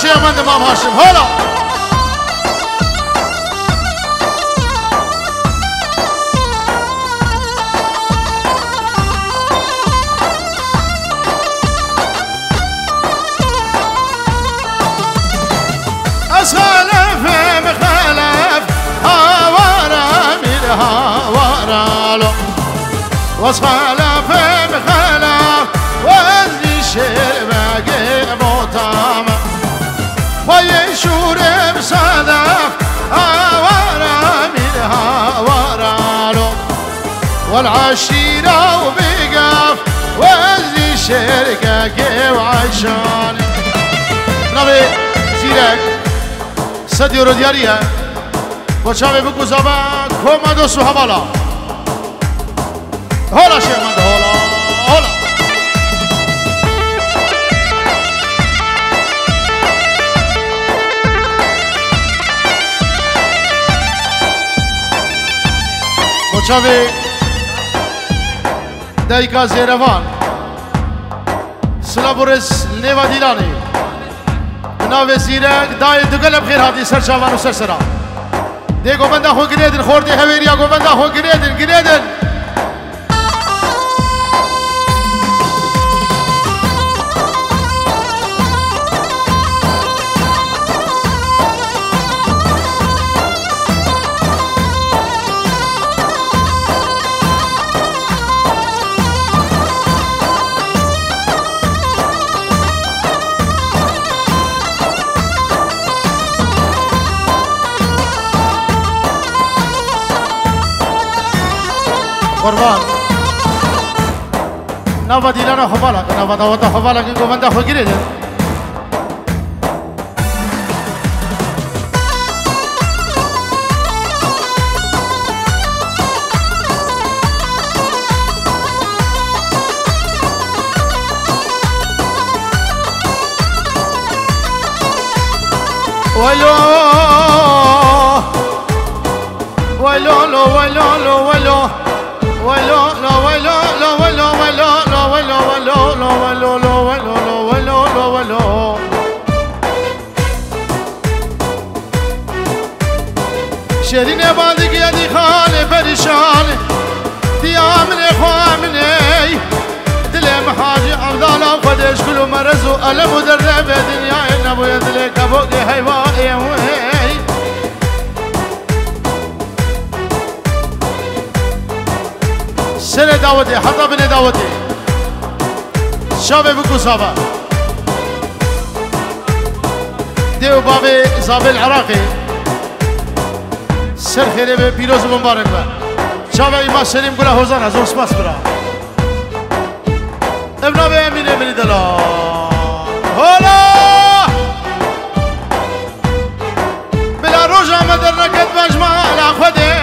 شيخ امام هاشم من هاورا له واسخلف مخالف وزي شير ويشور بصدف هاورا من هاورا له والعشيرة وبقف وزي شركة وعشان. نبي زيرك صد یورو دیاریه با چاوی بگو زبا کمدو سو حوالا هولا شیمند هولا چاوی دایکا زیروان سلابورس لیوا دیلانی ناو زیرک دای دگل بخیر هاتی سر چاوان و سر سرا دی گوبنده خو گریدن خوردی هویریا گوبنده خو گریدن گریدن قربان نو دیلارا خبالا نو دو تا خبالا که گوبنده خو گیره ويلو ويلو ويلو ويلو شيرين بالك يا دي خالي بريشان ديامني خوامني دلم حاجي عبدالله خدش كل مرز وألم ودرب دنيا إنه يدلك أبوك هيوائي وي سر دعوتي حتى بن دعوتي شابه بكو صابه ديو بابي زابي العراقي سر خيري به پیروز مبارک با شابه ایما سلیم گله حوزان از سپاس برا ابنا به امین امینی دلا هولا بلا روژا مدر نکد بجمع على خوده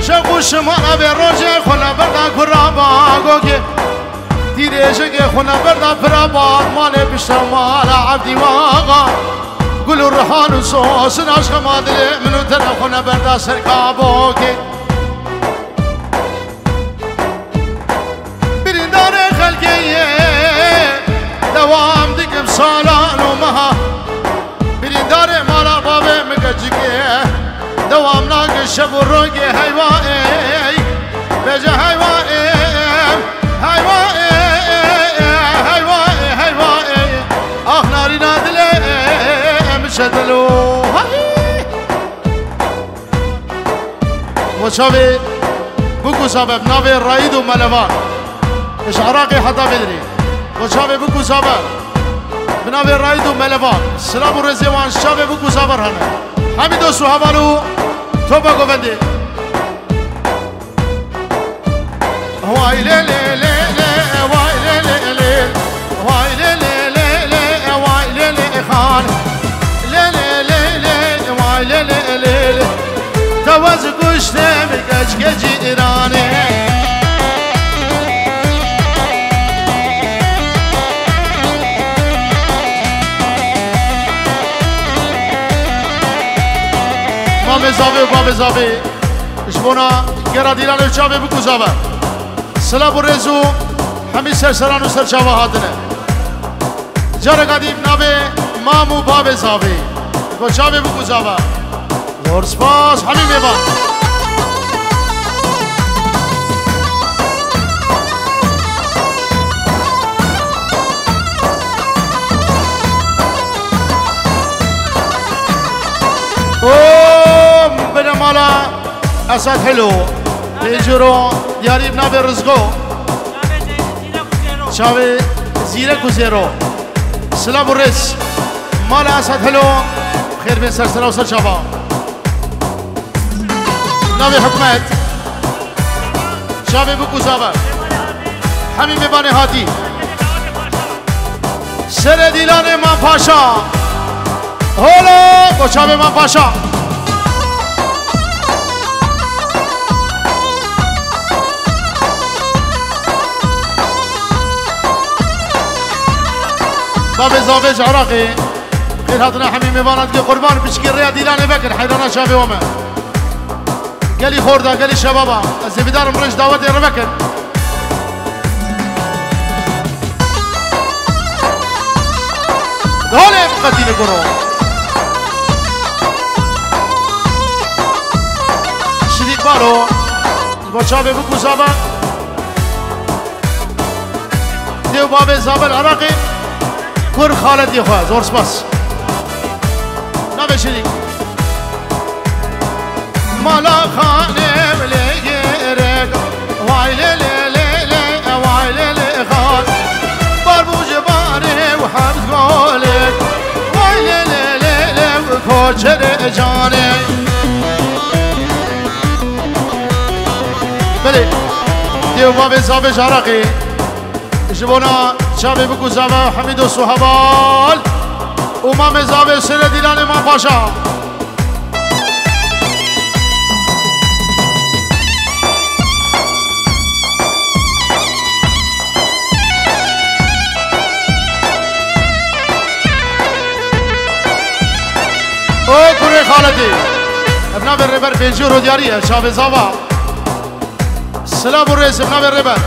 شقو شما به روژه خونه بردا کرابا گوگه دیره شگه خونه بردا پرابا مال بشتر مال عبدی واقا گل و رحان و سوس ناشق مادره منو تر خونه بردا سرکابو که بریندار خلقیه دوام دیگم سالان و مها. بریندار مالا بابه مگجگه دوام ناگ شب و روگ حیوائي بجا حیوائي وشابي بوكو سبب نابي رايد وملفان مش عراقي حتى بدري. وشابي بوكو سبب بنابي رايد وملفان سلام الرزيوان شابي بوكو سبر هنا حميدو سوهبالو توبا گوبنده وای لی تواز گوشتم گج گج ایرانه مام زاوی و باب زاوی اشبونا گرا دیران و چاوی بکو زاوه سلام و رزو همی سرسران و سرچاوه هادنه جار قدیم ناوی مامو باب زاوی گوچاوی بگو زور باز همین میبان اوم بنا مالا. اسد حلو پیجرو دیاری بنا رزقو شاوی زیره کوزیرو. سلام و رس. مال اسد هلو. خیر بین سر سر و سر شبا ناوی حکمت شاوی بکو زابر همین میبانه هاتی سر دیلان من پاشا. هلو بچاوی من پاشا. باب زاوج عراقي غير هاتنا حميمي بانات قربان بشكي ريا ديلاني بكر حيرانا شافي وما قالي خوردا قالي شبابا الزبدار مرش دعوتي ربكر هولي مقدين قرو شديد بارو. البشابي بكو زابا ديو باب زابا العراقي کور خالد یه خواه. زور سپاس نبشیدی مالا خانه بلی گرگ وای لی لی لی وای لی لی خان بار بوج باره و حمد گالک وای لی لی لی لی و کوچر جانه بلی دیو باب زاب جرقی جبونا شابي بكو زابا حميد وصهبال ومام زابا سنة ديلان ما باشا او كوري خالدي ابنا بالربر بيجور وديارية شابي زابا سلام الرئيس ابنا بالربر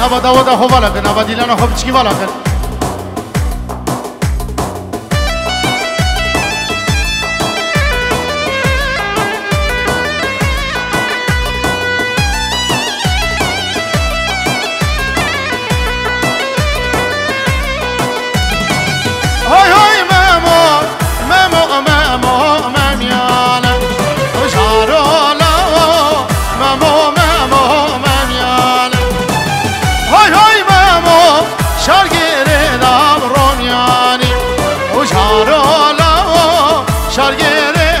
نبا داودا خوب والا کن نبا دیلانا خوب چکی والا کن.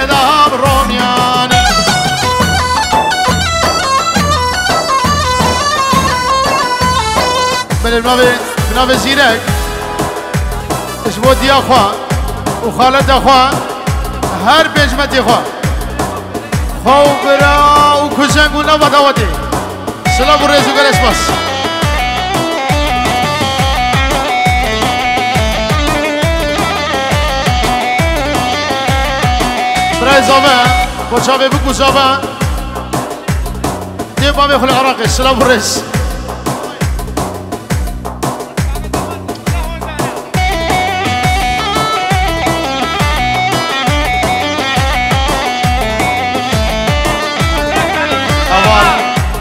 دام رومیانی بله بنابه بنابه زیرک. اسمو دیا خواه و خالد خواه هر بجمتی خواه خواه برا و کزنگو نوا دواتی سلام و رزو گر اسماس برای زامه با چاوه بگو زامه. دیو بامه خل عراقی سلام و رز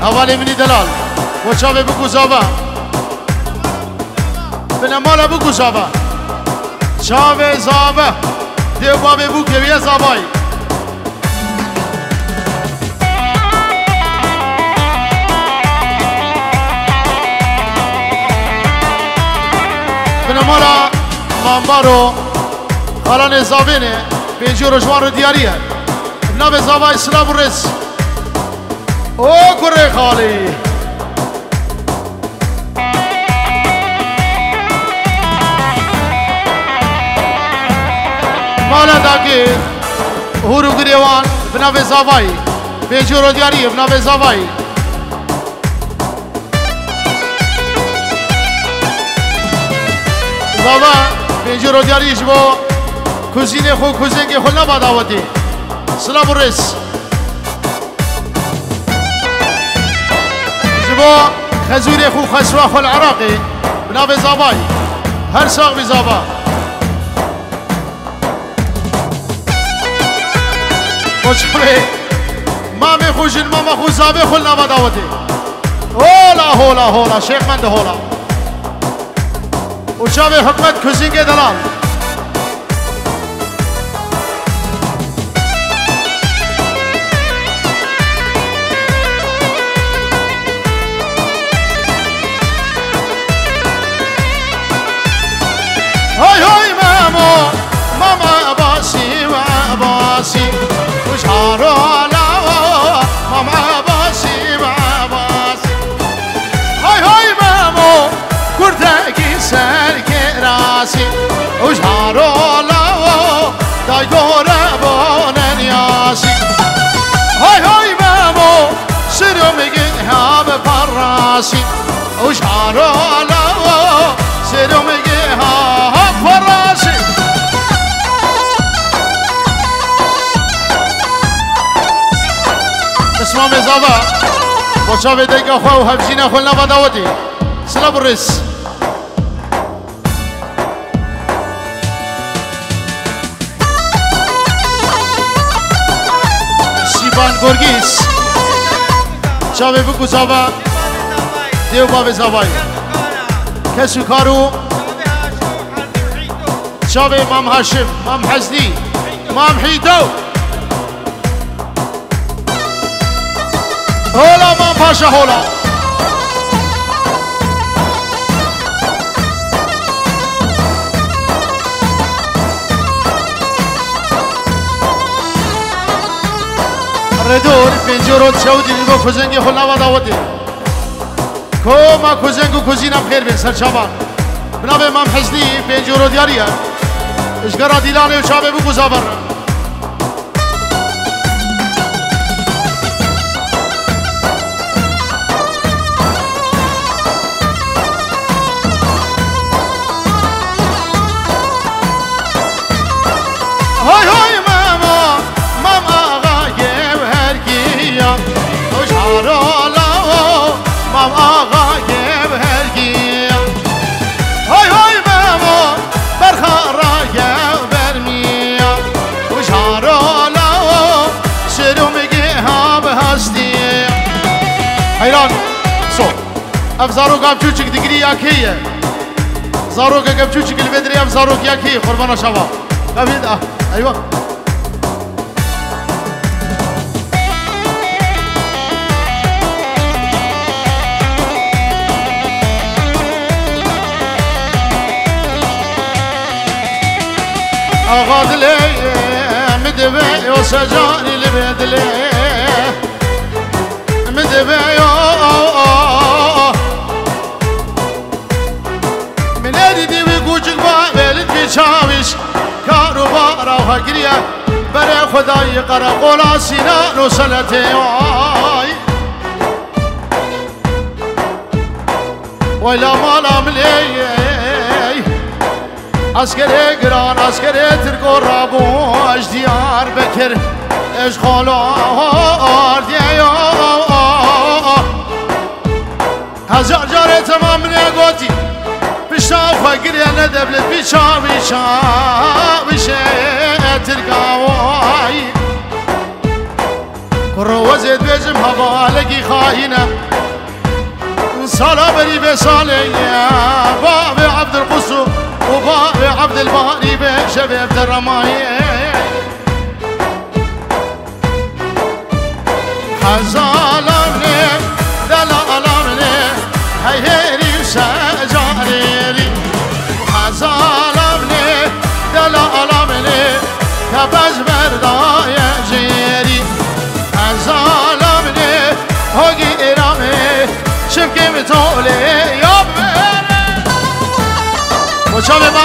اول منی دلال. با چاوه بگو زامه. بنمالا بگو زامه. چاوه زامه. دیو بامه بگو که بیه زامایی مامبارو خالان زاوینه پنجی رو جوان رو دیاریه. نو زاوا اسلام رس. او کره خالی. مالا داکی هورو گریوان. بنو زاوایی پنجی رو دیاریه. بنو زاوایی زاوا پنجی رو دیاریش با کوزینه خو کوزینگی خو نبا دعوتی سلام الرئيس جبا خزوري خو خسوا خو العراقي بنابي زاباي هر ساق بزابا خوشحبه مامي خو جن ماما خو زابي خو نبا دعوتي هولا هولا هولا. شيخ من ده هولا. Uçağı ve hükmet közinge dalal. Hay hay! به دیگه خو و حفظینه خو نباداوتی سلام الرئيس سیبان گرگیس چاوه بگو زابا دیو باب زابای کسو کارو چاوه مام هولا مام پاشا هولا ردور پنجورو چودی رو کزنگی خلا و داوتی کو ما کزنگو کزینم خیر بین سر شبان بنابه امام حزنی پنجورو دیاریه اشگرا دیلانه و شابه بگو زابر اف زاروك اف جوجك دقري ياكية زاروك اف جوجك البدري اف زاروك ياكية قربانا شباب اف يد أيوه غادلي مدبي وسجاري البدلي مدبي بی چاویش کارو بارا و هگریه بره خدای قره قولا سینه نسلته آی ویلا مالا ملی. اسکره گران اسکره ترکو رابوش دیار بکر. اشغال آردی هزار جاره تمام نگوتی شلون فقر يا ندب للبشا بشا وشيت القواي روزت بجمها بالقي خاينة صلاة بري بسالي بابي عبد القصو وبابي عبد الباري بشباب الرماية حزالة دلالة هيري وسالة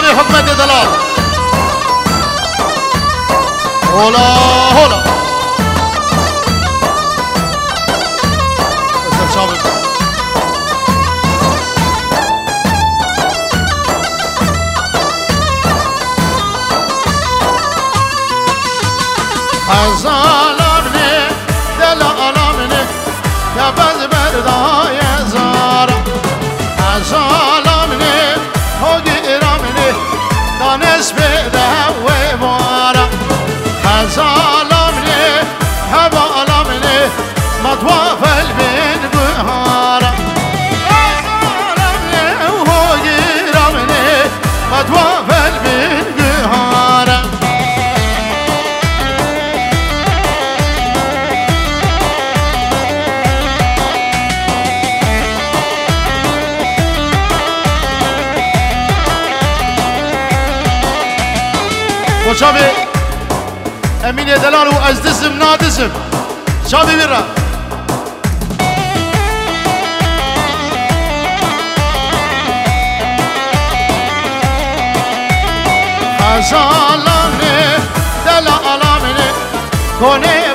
دي حكمة دلال. هلا هلا بس شابك. حزان امني دل امني تبذل شابي امين دلال وازدسم نادسم. شابي بيرا دل علامنه کنه